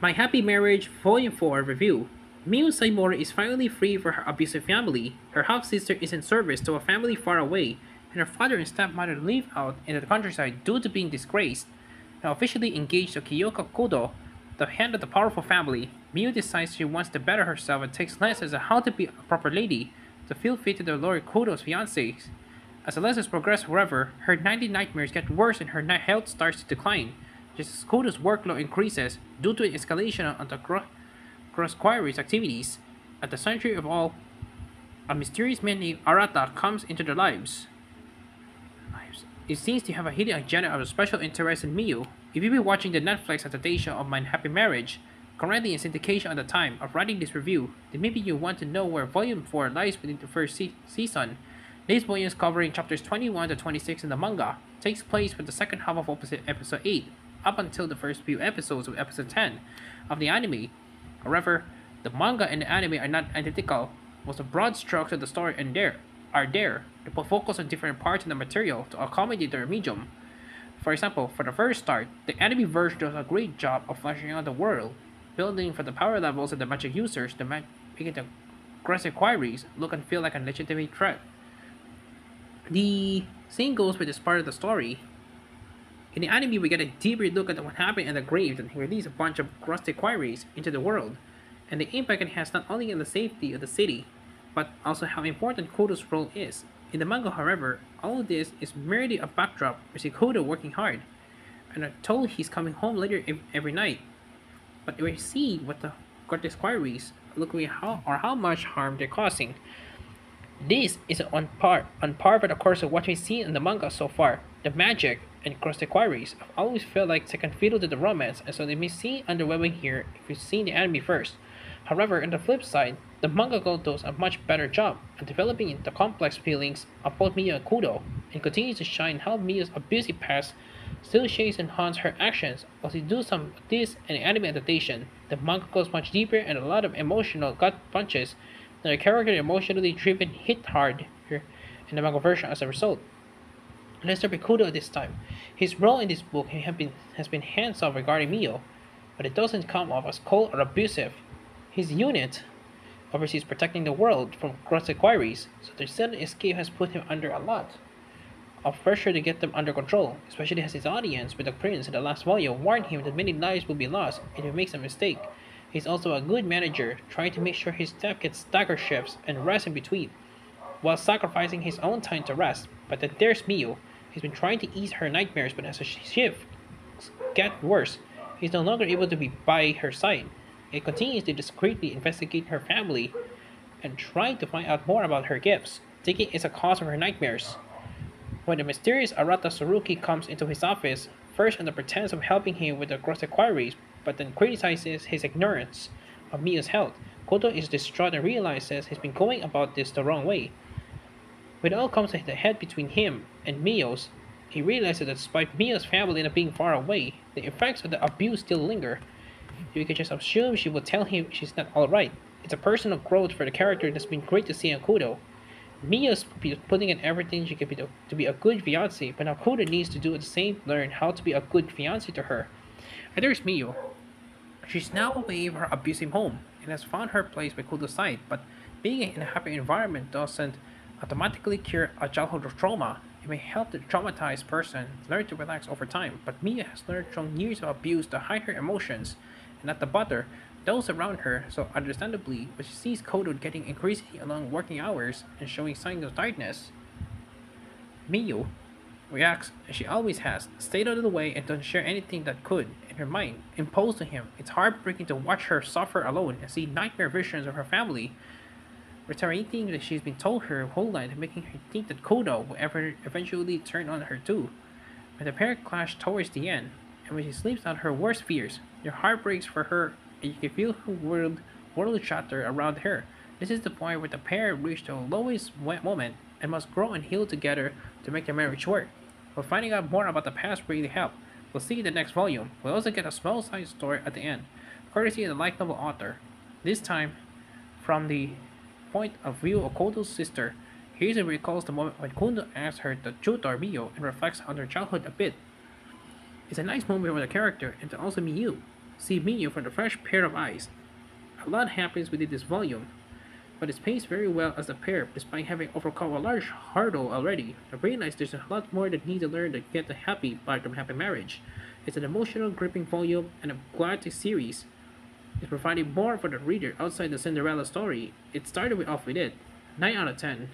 My Happy Marriage Volume 4 Review Miyu Saimori is finally free from her abusive family. Her half sister is in service to a family far away, and her father and stepmother live out in the countryside due to being disgraced. Now officially engaged to Kyoka Kodo, the head of the powerful family, Miyu decides she wants to better herself and takes lessons on how to be a proper lady to feel fit to the Lord Kodo's fiancés. As the lessons progress, however, her nightly nightmares get worse and her health starts to decline. As Kodo's workload increases due to an escalation of the gro- grotesqueries activities, at the center of all, a mysterious man named Arata comes into their lives. It seems to have a hidden agenda of special interest in Miyu. If you've been watching the Netflix adaptation of My Happy Marriage, currently in syndication at the time of writing this review, then maybe you want to know where Volume 4 lies within the first se- season. This volume covering chapters 21 to 26 in the manga takes place with the second half of episode 8 up until the first few episodes of episode 10 of the anime. However, the manga and the anime are not identical, while the broad strokes of the story and there are there to put focus on different parts of the material to accommodate their medium. For example, for the first start, the anime version does a great job of fleshing out the world, building for the power levels of the magic users to make the aggressive queries look and feel like a legitimate threat. The same goes with this part of the story. In the anime, we get a deeper look at what happened at the grave and release a bunch of rusty quarries into the world, and the impact it has not only on the safety of the city, but also how important Kodo's role is. In the manga, however, all of this is merely a backdrop. We see working hard, and are told he's coming home later every night. But we see what the grotesqueries look at how or how much harm they're causing. This is on par on par with the course of what we see in the manga so far. The magic and grotesqueries have always felt like second fiddle to the romance, and so they may seem underwhelming here if you've seen the anime first. However, on the flip side, the manga does a much better job at developing the complex feelings of both Miyu and Kodo, and continues to shine how Miyu's abusive past still shapes and haunts her actions. While they do some of this in anime adaptation, the manga goes much deeper and a lot of emotional gut punches the character emotionally driven hit hard here in the manga version as a result. With Kodo at this time. His role in this book has been, has been hands-off regarding Miyu, but it doesn't come off as cold or abusive. His unit oversees protecting the world from grotesqueries, so their sudden escape has put him under a lot of pressure to get them under control, especially as his audience with the prince in the last volume warned him that many lives will be lost if he makes a mistake. He's also a good manager, trying to make sure his staff gets stagger shifts and rest in between, while sacrificing his own time to rest. But then there's Miyu. He's been trying to ease her nightmares, but as the shift get worse, he's no longer able to be by her side. He continues to discreetly investigate her family and try to find out more about her gifts, thinking it's a cause of her nightmares. When the mysterious Arata Tsurugi comes into his office, first under pretense of helping him with the grotesqueries, but then criticizes his ignorance of Miyu's health. Kodo is distraught and realizes he's been going about this the wrong way. When all comes to the head between him and Miyu's, he realizes that despite Miyu's family not being far away, the effects of the abuse still linger. You can just assume she will tell him she's not alright. It's a personal growth for the character that's been great to see in Kodo. Miya's putting in everything she can be to, to be a good fiance, but now Kodo needs to do the same learn how to be a good fiance to her. And there's Miyu, She's now away from her abusive home and has found her place by Kodo's side, but being in a happy environment doesn't automatically cure a childhood of trauma. It may help the traumatized person learn to relax over time, but Mia has learned from years of abuse to hide her emotions and not to bother those around her, so understandably, when she sees Kodo getting increasingly along working hours and showing signs of tiredness, Miyu reacts as she always has, stayed out of the way and don't share anything that could, in her mind, impose to him. It's heartbreaking to watch her suffer alone and see nightmare visions of her family reiterating that she's been told her whole life, making her think that Kodo will ever eventually turn on her too. When the pair clash towards the end, and when she sleeps out her worst fears, your heart breaks for her and you can feel her world world shatter around her. This is the point where the pair reach the lowest moment and must grow and heal together to make their marriage work. But finding out more about the past really help. We'll see in the next volume. We'll also get a small side story at the end, courtesy of the light novel author. This time, from the point of view of Kodo's sister, Hazen recalls the moment when Kodo asks her to tutor Miyu and reflects on her childhood a bit. It's a nice moment for the character and to also Miyu. see Minyu from the fresh pair of eyes. A lot happens within this volume, but it pays very well as a pair despite having overcome a large hurdle already. I realize there's a lot more that need to learn to get a happy life from happy marriage. It's an emotional, gripping volume, and I'm glad the series is providing more for the reader outside the Cinderella story. It started off with it. 9 out of 10.